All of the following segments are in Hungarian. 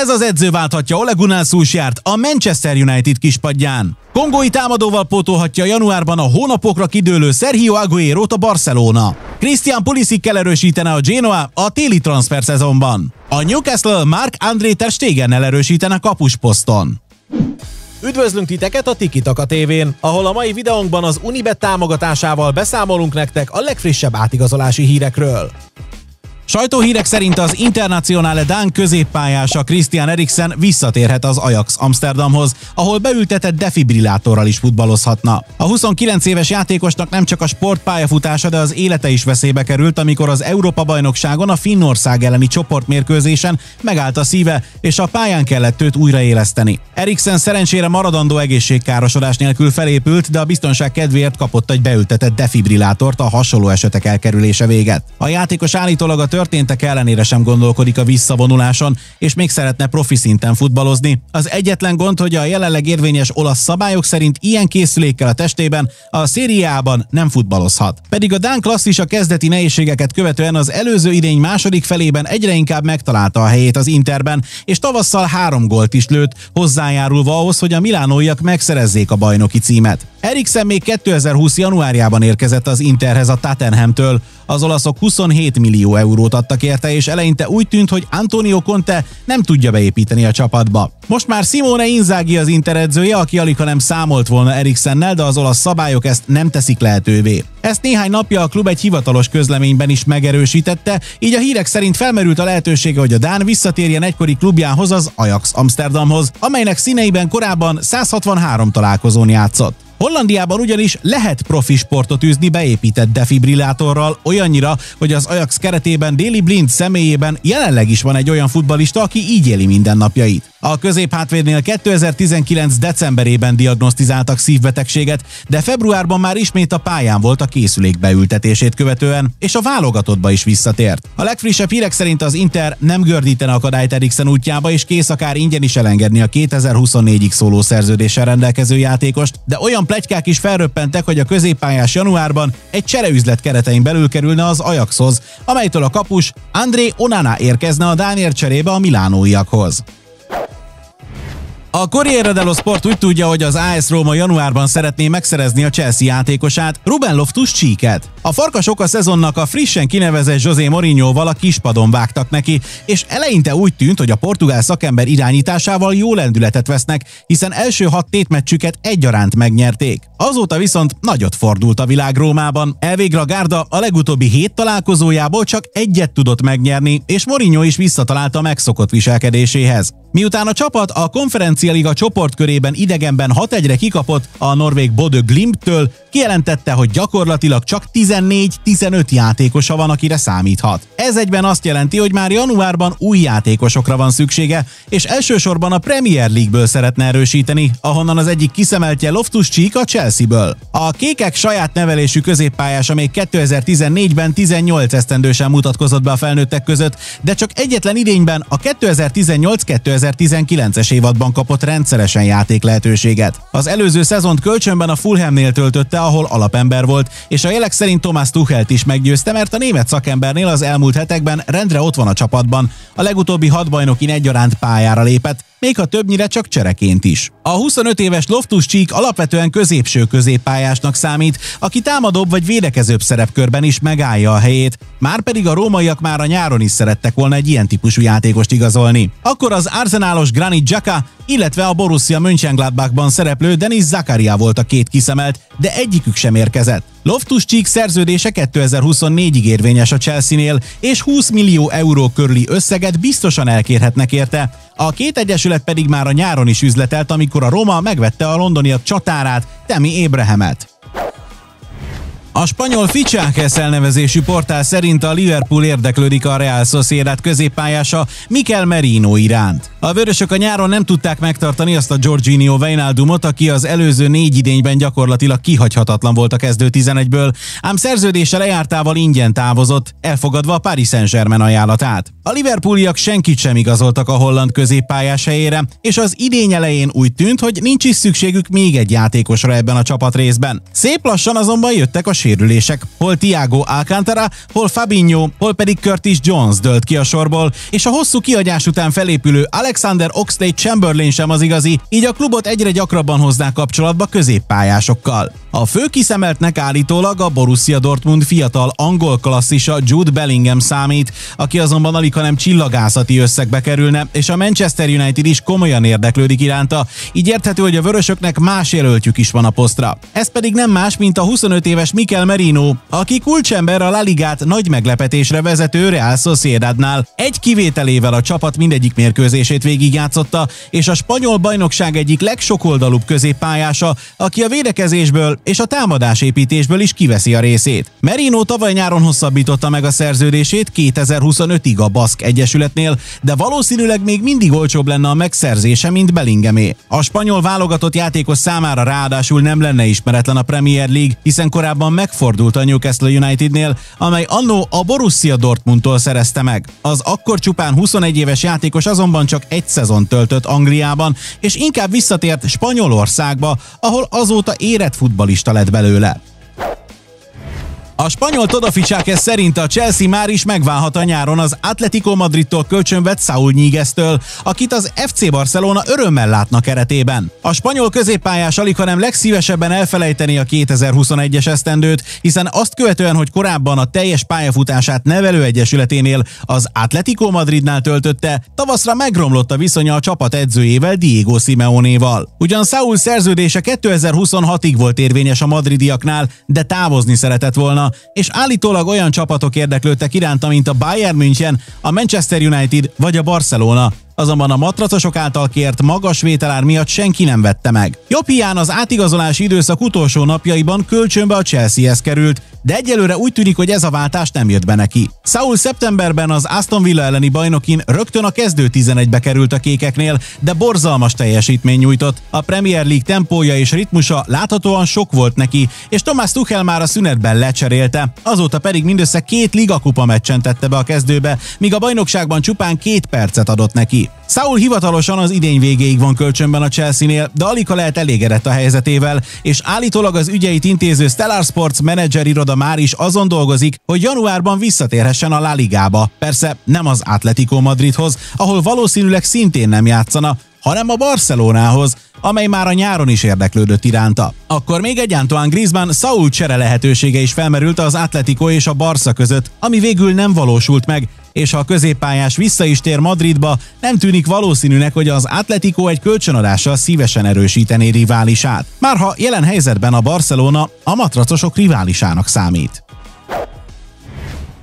Ez az edző válthatja Ole Gunnar Solskjaert a Manchester United kispadján. Kongói támadóval pótolhatja januárban a hónapokra kidőlő Sergio aguero a Barcelona. Christian Pulisic erősítene a Genoa a téli transfer szezonban. A Newcastle Mark André Ter Stegennel erősítene kapusposzton. Üdvözlünk titeket a Tikitaka tévén, ahol a mai videónkban az Unibet támogatásával beszámolunk nektek a legfrissebb átigazolási hírekről. Sajtóhírek szerint az Internationale Dán középpályása Christian Eriksen visszatérhet az Ajax Amsterdamhoz, ahol beültetett defibrillátorral is futballozhatna. A 29 éves játékosnak nem csak a sportpályafutása, de az élete is veszélybe került, amikor az Európa-bajnokságon a Finnország elleni csoportmérkőzésen megállt a szíve, és a pályán kellett őt újraéleszteni. Eriksen szerencsére maradandó egészségkárosodás nélkül felépült, de a biztonság kedvéért kapott egy beültetett defibrillátort a hasonló esetek elkerülése véget. A játékos állítólag a történtek ellenére sem gondolkodik a visszavonuláson, és még szeretne profi szinten futballozni. Az egyetlen gond, hogy a jelenleg érvényes olasz szabályok szerint ilyen készülékkel a testében a szériában nem futballozhat. Pedig a Dán klasszis a kezdeti nehézségeket követően az előző idény második felében egyre inkább megtalálta a helyét az Interben, és tavasszal három gólt is lőtt, hozzájárulva ahhoz, hogy a milánóiak megszerezzék a bajnoki címet. Eriksen még 2020. januárjában érkezett az Interhez a Tottenhamtől. Az olaszok 27 millió eurót adtak érte, és eleinte úgy tűnt, hogy Antonio Conte nem tudja beépíteni a csapatba. Most már Simone Inzaghi az Inter edzője, aki alig nem számolt volna Eriksennel, de az olasz szabályok ezt nem teszik lehetővé. Ezt néhány napja a klub egy hivatalos közleményben is megerősítette, így a hírek szerint felmerült a lehetősége, hogy a Dán visszatérjen egykori klubjához, az Ajax Amsterdamhoz, amelynek színeiben korábban 163 találkozón játszott. Hollandiában ugyanis lehet profi sportot űzni beépített defibrillátorral, olyannyira, hogy az Ajax keretében Déli Blind személyében jelenleg is van egy olyan futbalista, aki így éli mindennapjait. A középhátvédnél 2019. decemberében diagnosztizáltak szívbetegséget, de februárban már ismét a pályán volt a készülék beültetését követően, és a válogatottba is visszatért. A legfrissebb hírek szerint az Inter nem gördítene akadályt Eriksen útjába, és kész akár ingyen is elengedni a 2024-ig szóló szerződéssel rendelkező játékost, de olyan plegykák is felröppentek, hogy a középpályás januárban egy csereüzlet keretein belül kerülne az Ajaxhoz, amelytől a kapus André Onana érkezne a Dániel cserébe a milánóiakhoz. A Corriere dello Sport úgy tudja, hogy az AS Roma januárban szeretné megszerezni a Chelsea játékosát, Ruben loftus csíket. A farkasok a szezonnak a frissen kinevezett José Mourinho-val a kispadon vágtak neki, és eleinte úgy tűnt, hogy a portugál szakember irányításával jó lendületet vesznek, hiszen első hat tétmeccsüket egyaránt megnyerték. Azóta viszont nagyot fordult a világ Rómában. Elvégre a Gárda a legutóbbi hét találkozójából csak egyet tudott megnyerni, és Mourinho is visszatalált a megszokott viselkedéséhez. Miután a csapat a konferencia liga csoportkörében idegenben 6-1-re kikapott a norvég Bodø Glimttől, kijelentette, hogy gyakorlatilag csak 14-15 játékosa van, akire számíthat. Ez egyben azt jelenti, hogy már januárban új játékosokra van szüksége, és elsősorban a Premier League-ből szeretne erősíteni, ahonnan az egyik kiszemeltje Loftus Cheek a Chelsea-ből. A kékek saját nevelésű középpályása még 2014-ben 18 esztendősen mutatkozott be a felnőttek között, de csak egyetlen idényben a 2018-2019-es évadban kapott rendszeresen játék lehetőséget. Az előző szezont kölcsönben a Fulhamnél töltötte, ahol alapember volt, és a jelek szerint Thomas Tuchelt is meggyőzte, mert a német szakembernél az elmúlt hetekben rendre ott van a csapatban. A legutóbbi hat bajnokin egyaránt pályára lépett, még ha többnyire csak csereként is. A 25 éves Loftus Csík alapvetően középső középpályásnak számít, aki támadóbb vagy védekezőbb szerepkörben is megállja a helyét, már pedig a rómaiak már a nyáron is szerettek volna egy ilyen típusú játékost igazolni. Akkor az arzenálos Granit Xhaka, illetve a Borussia Mönchengladbachban szereplő Denis Zakaria volt a két kiszemelt, de egyikük sem érkezett. Loftus Cheek szerződése 2024-ig érvényes a Chelsea-nél, és 20 millió euró körüli összeget biztosan elkérhetnek érte. A két egyesület pedig már a nyáron is üzletelt, amikor a Roma megvette a londoniak csatárát, Temi Ébrehemet. A spanyol Fichajes elnevezésű portál szerint a Liverpool érdeklődik a Real Sociedad középpályása Mikel Merino iránt. A vörösök a nyáron nem tudták megtartani azt a Jorginho Wijnaldumot, aki az előző négy idényben gyakorlatilag kihagyhatatlan volt a kezdő 11-ből, ám szerződése lejártával ingyen távozott, elfogadva a Paris Saint-Germain ajánlatát. A Liverpooliak senkit sem igazoltak a holland középpályás helyére, és az idény elején úgy tűnt, hogy nincs is szükségük még egy játékosra ebben a csapatrészben. Szép lassan azonban jöttek a sérülések. Hol Tiago Alcantara, hol Fabinho, hol pedig Curtis Jones dölt ki a sorból, és a hosszú kiadás után felépülő Alexander Oxlade Chamberlain sem az igazi, így a klubot egyre gyakrabban hozzák kapcsolatba középpályásokkal. A fő kiszemeltnek állítólag a Borussia Dortmund fiatal angol klasszisa Jude Bellingham számít, aki azonban alig nem csillagászati összegbe kerülne, és a Manchester United is komolyan érdeklődik iránta, így érthető, hogy a vörösöknek más jelöltjük is van a posztra. Ez pedig nem más, mint a 25 éves Mikel Merino, aki kulcsember a La Ligát nagy meglepetésre vezető Real Sociedadnál. Egy kivételével a csapat mindegyik mérkőzését végigjátszotta, és a spanyol bajnokság egyik legsokoldalúbb középpályása, aki a védekezésből és a támadásépítésből is kiveszi a részét. Merino tavaly nyáron hosszabbította meg a szerződését 2025-ig a Baszk Egyesületnél, de valószínűleg még mindig olcsóbb lenne a megszerzése, mint Bellinghamé. A spanyol válogatott játékos számára ráadásul nem lenne ismeretlen a Premier League, hiszen korábban megfordult a Newcastle Unitednél, amely annó a Borussia Dortmundtól szerezte meg. Az akkor csupán 21 éves játékos azonban csak egy szezon töltött Angliában, és inkább visszatért Spanyolországba, ahol azóta érett futbalista lett belőle. A spanyol Todaficsákes szerint a Chelsea már is megválhat a nyáron az Atletico Madridtól kölcsönvett Saul Nyígesztől, akit az FC Barcelona örömmel látna keretében. A spanyol középpályás alig, hanem legszívesebben elfelejteni a 2021-es esztendőt, hiszen azt követően, hogy korábban a teljes pályafutását nevelőegyesületénél az Atletico Madridnál töltötte, tavaszra megromlott a viszonya a csapat edzőjével Diego Simeonéval. Ugyan Saul szerződése 2026-ig volt érvényes a madridiaknál, de távozni szeretett volna, és állítólag olyan csapatok érdeklődtek iránta, mint a Bayern München, a Manchester United vagy a Barcelona, azonban a matracosok által kért magas vételár miatt senki nem vette meg. Jobb hián az átigazolási időszak utolsó napjaiban kölcsönbe a Chelseahez került, de egyelőre úgy tűnik, hogy ez a váltás nem jött be neki. Saul szeptemberben az Aston Villa elleni bajnokin rögtön a kezdő 11-be került a kékeknél, de borzalmas teljesítmény nyújtott. A Premier League tempója és ritmusa láthatóan sok volt neki, és Thomas Tuchel már a szünetben lecserélte, azóta pedig mindössze két ligakupa meccsen tette be a kezdőbe, míg a bajnokságban csupán két percet adott neki. Saul hivatalosan az idény végéig van kölcsönben a Chelsea-nél, de alig lehet elégedett a helyzetével, és állítólag az ügyeit intéző Stellar Sports menedzser iroda már is azon dolgozik, hogy januárban visszatérhessen a La Ligába. Persze nem az Atletico Madridhoz, ahol valószínűleg szintén nem játszana, hanem a Barcelonához, amely már a nyáron is érdeklődött iránta. Akkor még egy Antoine Griezmann Saul csere lehetősége is felmerült az Atletico és a Barca között, ami végül nem valósult meg, és ha a középpályás vissza is tér Madridba, nem tűnik valószínűnek, hogy az Atletico egy kölcsönadással szívesen erősítené riválisát. Márha jelen helyzetben a Barcelona a matracosok riválisának számít.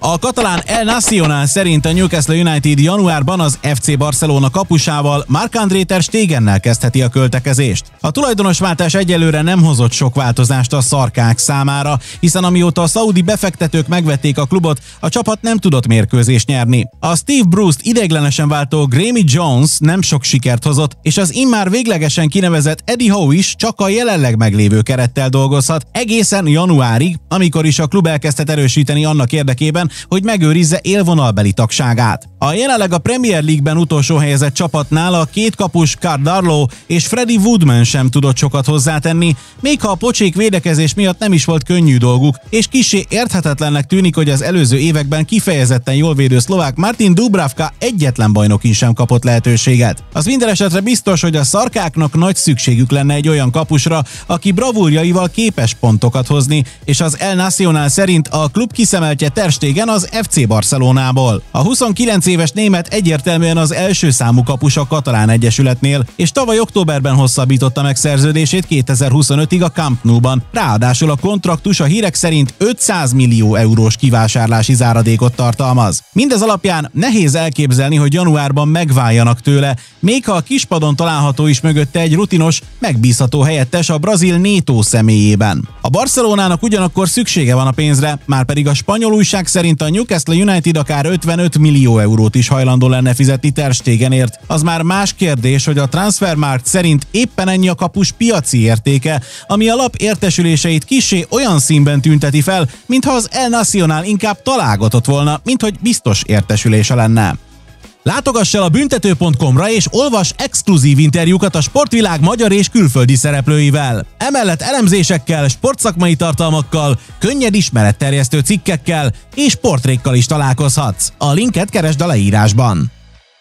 A katalán El Nacional szerint a Newcastle United januárban az FC Barcelona kapusával Marc-André Ter Stegennel kezdheti a költekezést. A tulajdonosváltás egyelőre nem hozott sok változást a szarkák számára, hiszen amióta a szaudi befektetők megvették a klubot, a csapat nem tudott mérkőzést nyerni. A Steve Bruce-t ideiglenesen váltó Grammy Jones nem sok sikert hozott, és az immár véglegesen kinevezett Eddie Howe is csak a jelenleg meglévő kerettel dolgozhat egészen januárig, amikor is a klub elkezdett erősíteni annak érdekében, hogy megőrizze élvonalbeli tagságát. A jelenleg a Premier League-ben utolsó helyezett csapatnál a két kapus Card Darlow és Freddy Woodman sem tudott sokat hozzátenni, még ha a pocsék védekezés miatt nem is volt könnyű dolguk, és kisé érthetetlennek tűnik, hogy az előző években kifejezetten jól védő szlovák Martin Dubravka egyetlen bajnokin sem kapott lehetőséget. Az minden esetre biztos, hogy a szarkáknak nagy szükségük lenne egy olyan kapusra, aki bravúrjaival képes pontokat hozni, és az El Nacional szerint a klub kiszemeltje Ter Stegen az FC Barcelonából. A 29 éves német egyértelműen az első számú kapus a Katalán Egyesületnél, és tavaly októberben hosszabbította meg szerződését 2025-ig a Camp Nou-ban. Ráadásul a kontraktus a hírek szerint 500 millió eurós kivásárlási záradékot tartalmaz. Mindez alapján nehéz elképzelni, hogy januárban megváljanak tőle, még ha a kispadon található is mögötte egy rutinos, megbízható helyettes a brazil Nétó személyében. A Barcelonának ugyanakkor szüksége van a pénzre, már pedig a spanyol újság szerint szerint a Newcastle United akár 55 millió eurót is hajlandó lenne fizetni Ter Stegenért. Az már más kérdés, hogy a Transfermarkt szerint éppen ennyi a kapus piaci értéke, ami a lap értesüléseit kisé olyan színben tünteti fel, mintha az El Nacional inkább találgatott volna, mint hogy biztos értesülése lenne. Látogass el a büntető.com-ra és olvas exkluzív interjúkat a sportvilág magyar és külföldi szereplőivel. Emellett elemzésekkel, sportszakmai tartalmakkal, könnyed ismeretterjesztő cikkekkel és portrékkal is találkozhatsz. A linket keresd a leírásban.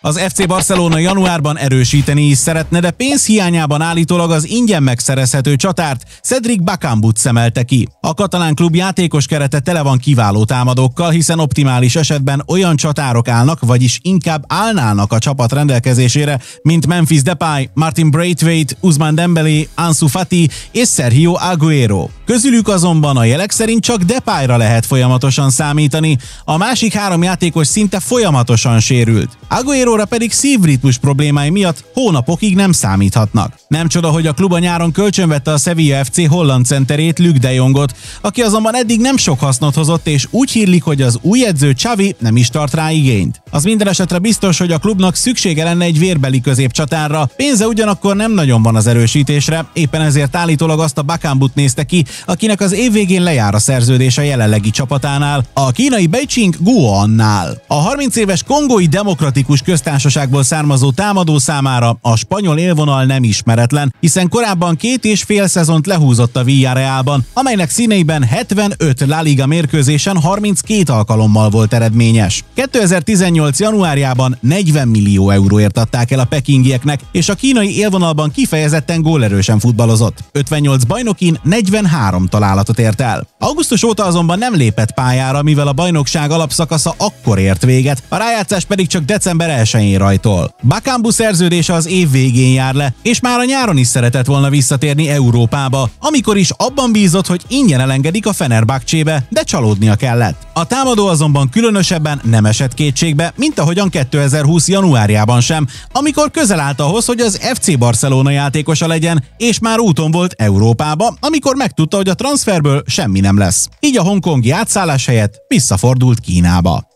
Az FC Barcelona januárban erősíteni is szeretne, de pénz hiányában állítólag az ingyen megszerezhető csatárt Cedric Bakambut szemelte ki. A katalán klub játékos kerete tele van kiváló támadókkal, hiszen optimális esetben olyan csatárok állnak, vagyis inkább állnának a csapat rendelkezésére, mint Memphis Depay, Martin Braithwaite, Usman Dembélé, Ansu Fati és Sergio Aguero. Közülük azonban a jelek szerint csak Depayra lehet folyamatosan számítani, a másik három játékos szinte folyamatosan sérült. Aguero Aguero-ra pedig szívritmus problémái miatt hónapokig nem számíthatnak. Nem csoda, hogy a klub a nyáron kölcsönvette a Sevilla FC holland centerét Luke de Jongot, aki azonban eddig nem sok hasznot hozott, és úgy hírlik, hogy az új edző Xavi nem is tart rá igényt. Az minden esetre biztos, hogy a klubnak szüksége lenne egy vérbeli középcsatárra, pénze ugyanakkor nem nagyon van az erősítésre, éppen ezért állítólag azt a Bakambut nézte ki, akinek az év végén lejár a szerződés a jelenlegi csapatánál, a kínai Beijing Guoannál. A 30 éves kongói demokratikus köz köztársaságból származó támadó számára a spanyol élvonal nem ismeretlen, hiszen korábban két és fél szezont lehúzott a Villarrealban, amelynek színeiben 75 La Liga mérkőzésen 32 alkalommal volt eredményes. 2018. januárjában 40 millió euróért adták el a pekingieknek, és a kínai élvonalban kifejezetten gólerősen futballozott. 58 bajnokin 43 találatot ért el. Augusztus óta azonban nem lépett pályára, mivel a bajnokság alapszakasza akkor ért véget, a rájátszás pedig csak december 1 elsőjén rajtol. Bakambu szerződése az év végén jár le, és már a nyáron is szeretett volna visszatérni Európába, amikor is abban bízott, hogy ingyen elengedik a Fenerbahcsébe, de csalódnia kellett. A támadó azonban különösebben nem esett kétségbe, mint ahogyan 2020. januárjában sem, amikor közel állt ahhoz, hogy az FC Barcelona játékosa legyen, és már úton volt Európába, amikor megtudta, hogy a transferből semmi nem lesz. Így a hongkongi átszállás helyett visszafordult Kínába.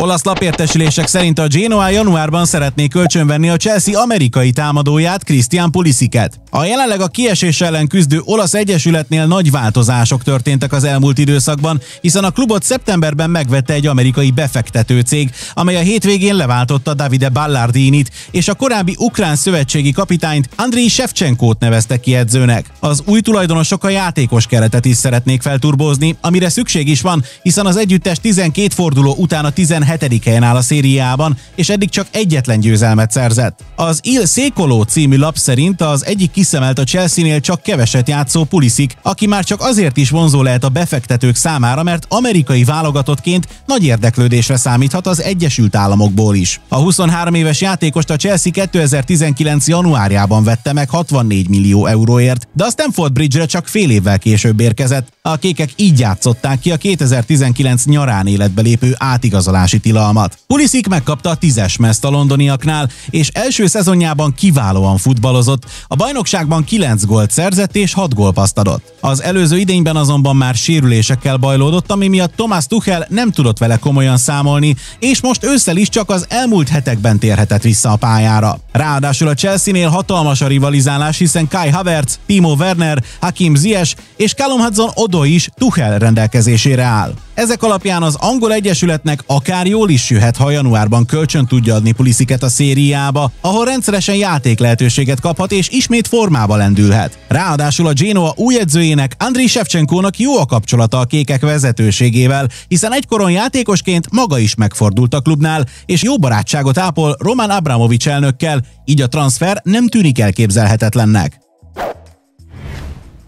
Olasz lapértesülések szerint a Genoa januárban szeretné kölcsönvenni a Chelsea amerikai támadóját Christian Pulisiket. A jelenleg a kiesés ellen küzdő olasz egyesületnél nagy változások történtek az elmúlt időszakban, hiszen a klubot szeptemberben megvette egy amerikai befektető cég, amely a hétvégén leváltotta Davide Ballardinit, és a korábbi ukrán szövetségi kapitányt Andriy Shevchenkót nevezte ki edzőnek. Az új tulajdonosok a játékos keretet is szeretnék felturbózni, amire szükség is van, hiszen az együttes 12 forduló után a 17 hetedik helyen áll a szériában, és eddig csak egyetlen győzelmet szerzett. Az Il Székoló című lap szerint az egyik kiszemelt a Chelsea-nél csak keveset játszó Pulisic, aki már csak azért is vonzó lehet a befektetők számára, mert amerikai válogatottként nagy érdeklődésre számíthat az Egyesült Államokból is. A 23 éves játékost a Chelsea 2019. januárjában vette meg 64 millió euróért, de a Stamford Bridge-re csak fél évvel később érkezett. A kékek így játszották ki a 2019 nyarán életbe lépő átigazolási tilalmat. Pulisic megkapta a tízes meszt a londoniaknál, és első szezonjában kiválóan futballozott, a bajnokságban 9 gólt szerzett és 6 gólpaszt adott. Az előző idényben azonban már sérülésekkel bajlódott, ami miatt Thomas Tuchel nem tudott vele komolyan számolni, és most ősszel is csak az elmúlt hetekben térhetett vissza a pályára. Ráadásul a Chelsea-nél hatalmas a rivalizálás, hiszen Kai Havertz, Timo Werner, Hakim Ziyech és Callum Hudson-Odoi is Tuchel rendelkezésére áll. Ezek alapján az angol egyesületnek akár jól is jöhet, ha januárban kölcsön tudja adni Pulisziket a szériába, ahol rendszeresen játék lehetőséget kaphat és ismét formába lendülhet. Ráadásul a Genoa új edzőjének Andriy Shevchenkónak jó a kapcsolata a kékek vezetőségével, hiszen egykoron játékosként maga is megfordult a klubnál, és jó barátságot ápol Roman Abramovics elnökkel, így a transfer nem tűnik elképzelhetetlennek.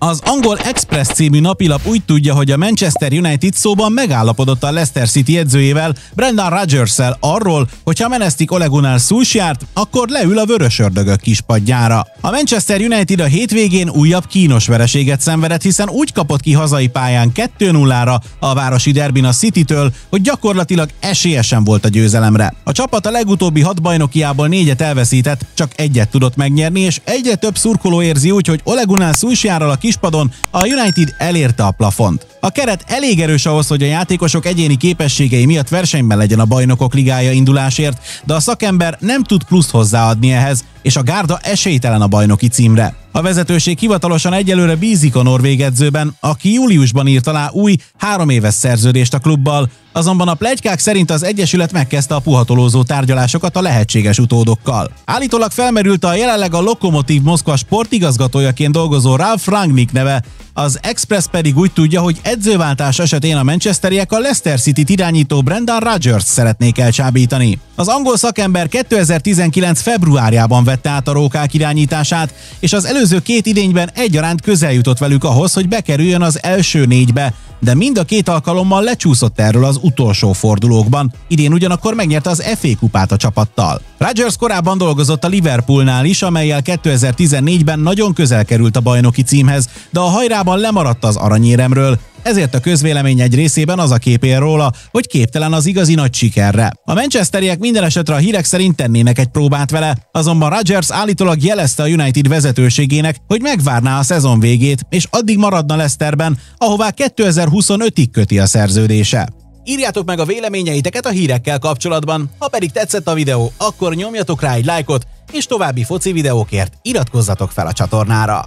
Az angol Express című napilap úgy tudja, hogy a Manchester United szóban megállapodott a Leicester City edzőjével, Brendan rodgers arról, hogy ha menesztik Ole Gunnar Solskjaert, akkor leül a vörös ördögök kispadjára. A Manchester United a hétvégén újabb kínos vereséget szenvedett, hiszen úgy kapott ki hazai pályán 2-0-ra a városi derbin a City-től, hogy gyakorlatilag esélyesen volt a győzelemre. A csapat a legutóbbi hat bajnokiából négyet elveszített, csak egyet tudott megnyerni, és egyre több szurkoló érzi úgy, hogy Ole Gunnar a kis kispadon a United elérte a plafont. A keret elég erős ahhoz, hogy a játékosok egyéni képességei miatt versenyben legyen a bajnokok ligája indulásért, de a szakember nem tud pluszt hozzáadni ehhez, és a gárda esélytelen a bajnoki címre. A vezetőség hivatalosan egyelőre bízik a norvég edzőben, aki júliusban írt alá új három éves szerződést a klubbal, azonban a plegykák szerint az Egyesület megkezdte a puhatolózó tárgyalásokat a lehetséges utódokkal. Állítólag felmerült a jelenleg a Lokomotív Moszkva sportigazgatójaként dolgozó Ralf Rangnick neve, az Express pedig úgy tudja, hogy edzőváltás esetén a Manchesteriek a Leicester City-t irányító Brendan Rodgers szeretnék elcsábítani. Az angol szakember 2019. februárjában vette át a rókák irányítását, és az előző két idényben egyaránt közel jutott velük ahhoz, hogy bekerüljön az első négybe, de mind a két alkalommal lecsúszott erről az utolsó fordulókban. Idén ugyanakkor megnyerte az FA kupát a csapattal. Rodgers korábban dolgozott a Liverpoolnál is, amelyel 2014-ben nagyon közel került a bajnoki címhez, de a hajrában lemaradt az aranyéremről, ezért a közvélemény egy részében az a kép él róla, hogy képtelen az igazi nagy sikerre. A Manchesteriek minden esetre a hírek szerint tennének egy próbát vele, azonban Rodgers állítólag jelezte a United vezetőségének, hogy megvárná a szezon végét, és addig maradna Leicesterben, ahová 2025-ig köti a szerződése. Írjátok meg a véleményeiteket a hírekkel kapcsolatban, ha pedig tetszett a videó, akkor nyomjatok rá egy lájkot, és további foci videókért iratkozzatok fel a csatornára.